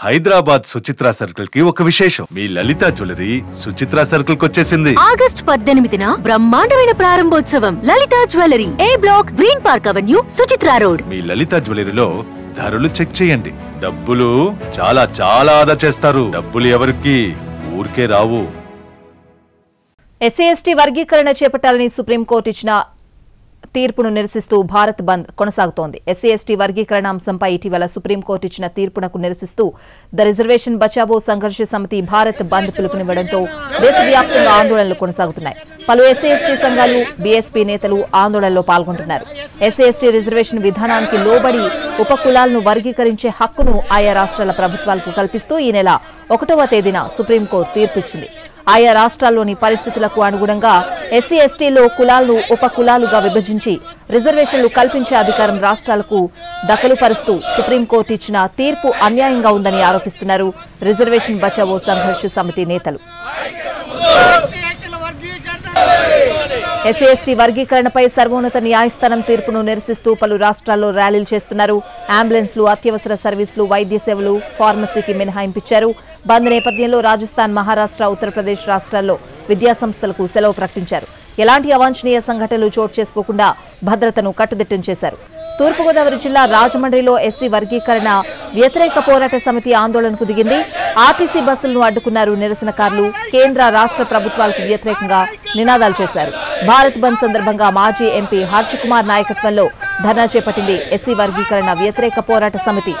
హైదరాబాద్ సుచిత్ర సర్కిల్కి ఒక విశేషం. మీ లలిత జ్యువెలరీ సుచిత్ర సర్కిల్కి వచ్చేసింది. ఆగస్ట్ పద్దెనిమిదిన బ్రహ్మాండమైన ప్రారంభోత్సవం. Lalitha jewellery. A block? Green park avenue Suchitra road. మీ లలిత జ్యువెలరీలో ధరలు చెక్ చేయండి. డబ్బులు చాలా చాలా ఆదా చేస్తారు. డబ్బులు ఎవరికి? ఊరికే రావు. ఎస్సీ ఎస్టీ వర్గీకరణ చేపట్టాలని సుప్రీంకోర్టు ఇచ్చిన తీర్పును నిరసిస్తూ భారత్ బంద్ కొనసాగుతోంది. ఎస్సీ ఎస్టీ వర్గీకరణ అంశంపై ఇటీవల సుప్రీంకోర్టు ఇచ్చిన తీర్పునకు నిరసిస్తూ ద రిజర్వేషన్ బచావో సంఘర్ష సమితి భారత్ బంద్ పిలుపునివ్వడంతో దేశవ్యాప్తంగా ఆందోళనలు కొనసాగుతున్నాయి. పలు ఎస్సీ ఎస్టీ సంఘాలు బీఎస్పీ నేతలు ఆందోళనలో పాల్గొంటున్నారు. ఎస్సీ ఎస్టీ రిజర్వేషన్ విధానానికి లోబడి ఉపకులాలను వర్గీకరించే హక్కును ఆయా రాష్ట్రాల ప్రభుత్వాలకు కల్పిస్తూ ఈ నెల ఒకటవ తేదీన సుప్రీంకోర్టు తీర్పిచ్చింది. ఆయా రాష్ట్రాల్లోని పరిస్థితులకు అనుగుణంగా ఎస్సీ ఎస్టీలో కులాలను ఉప కులాలుగా విభజించి రిజర్వేషన్లు కల్పించే అధికారం రాష్ట్రాలకు దఖలుపరుస్తూ సుప్రీంకోర్టు ఇచ్చిన తీర్పు అన్యాయంగా ఉందని ఆరోపిస్తున్నారు రిజర్వేషన్ బచావో సంఘర్ష సమితి నేతలు. ఎస్సీ ఎస్టీ వర్గీకరణపై సర్వోన్నత న్యాయస్థానం తీర్పును నిరసిస్తూ పలు రాష్ట్రాల్లో ర్యాలీలు చేస్తున్నారు. అంబులెన్స్లు అత్యవసర సర్వీసులు వైద్య సేవలు ఫార్మసీకి మినహాయింపించారు బంద్ నేపథ్యంలో రాజస్థాన్ మహారాష్ట్ర ఉత్తరప్రదేశ్ రాష్ట్రాల్లో విద్యాసంస్థలకు సెలవు ప్రకటించారు. ఎలాంటి అవాంఛనీయ సంఘటనలు చోటు చేసుకోకుండా భద్రతను కట్టుదిట్టం చేశారు. తూర్పుగోదావరి జిల్లా రాజమండ్రిలో ఎస్సీ వర్గీకరణ వ్యతిరేక పోరాట సమితి ఆందోళనకు దిగింది. ఆర్టీసీ బస్సులను అడ్డుకున్నారు నిరసనకారులు. కేంద్ర రాష్ట్ర ప్రభుత్వాలకు వ్యతిరేకంగా నినాదాలు చేశారు. భారత్ బంద్ సందర్భంగా మాజీ ఎంపీ హర్ష్ కుమార్ నాయకత్వంలో ధర్నా చేపట్టింది. ఎస్సీ వర్గీకరణ వ్యతిరేక పోరాట సమితి